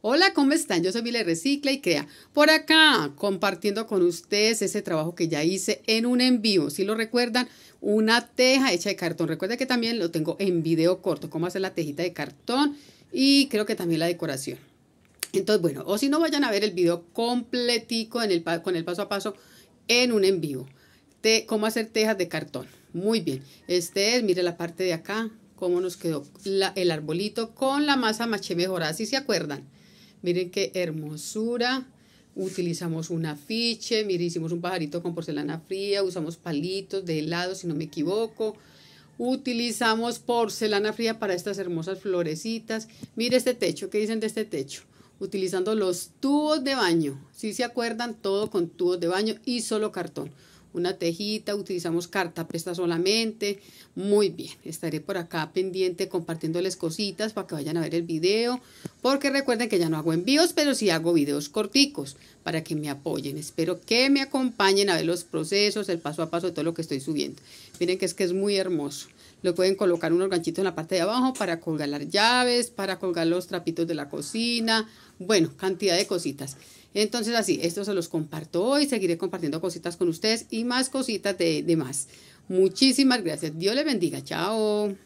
Hola, ¿cómo están? Yo soy Vile Recicla y Crea. Por acá, compartiendo con ustedes ese trabajo que ya hice en un envío. Si lo recuerdan, una teja hecha de cartón. Recuerda que también lo tengo en video corto, cómo hacer la tejita de cartón y creo que también la decoración. Entonces, bueno, o si no, vayan a ver el video completico en el, con el paso a paso en un envío. De cómo hacer tejas de cartón. Muy bien. Este es, mire la parte de acá, cómo nos quedó el arbolito con la masa maché mejorada. Si se acuerdan? Miren qué hermosura. Utilizamos un afiche, miren, hicimos un pajarito con porcelana fría, usamos palitos de helado, si no me equivoco. Utilizamos porcelana fría para estas hermosas florecitas. Mire este techo, ¿qué dicen de este techo? Utilizando los tubos de baño. Si se acuerdan, todo con tubos de baño y solo cartón una tejita, utilizamos carta presta solamente. Muy bien, estaré por acá pendiente compartiéndoles cositas para que vayan a ver el video, porque recuerden que ya no hago envíos, pero sí hago videos corticos para que me apoyen. Espero que me acompañen a ver los procesos, el paso a paso de todo lo que estoy subiendo. Miren que es que es muy hermoso. Lo pueden colocar unos ganchitos en la parte de abajo para colgar las llaves, para colgar los trapitos de la cocina. Bueno, cantidad de cositas. Entonces así, esto se los comparto hoy, seguiré compartiendo cositas con ustedes y más cositas de, más. Muchísimas gracias. Dios les bendiga. Chao.